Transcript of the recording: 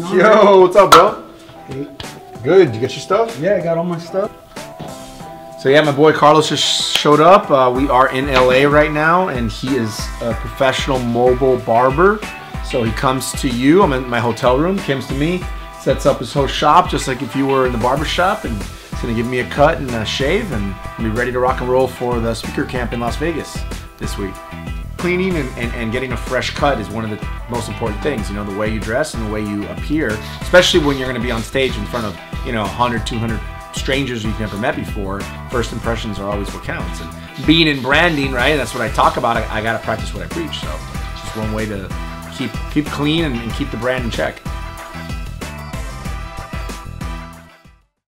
going on? Yo, what's up, bro? Hey. Good. You get your stuff? Yeah, I got all my stuff. So yeah, my boy Carlos just showed up. Uh, we are in LA right now, and he is a professional mobile barber. So he comes to you. I'm in my hotel room. Comes to me, sets up his whole shop, just like if you were in the barber shop, and he's gonna give me a cut and a shave, and be ready to rock and roll for the speaker camp in Las Vegas this week. Cleaning and, and, and getting a fresh cut is one of the most important things. You know, the way you dress and the way you appear, especially when you're going to be on stage in front of, you know, 100, 200 strangers you've never met before. First impressions are always what counts. And being in branding, right? That's what I talk about. I, I got to practice what I preach. So it's just one way to keep keep clean and, and keep the brand in check.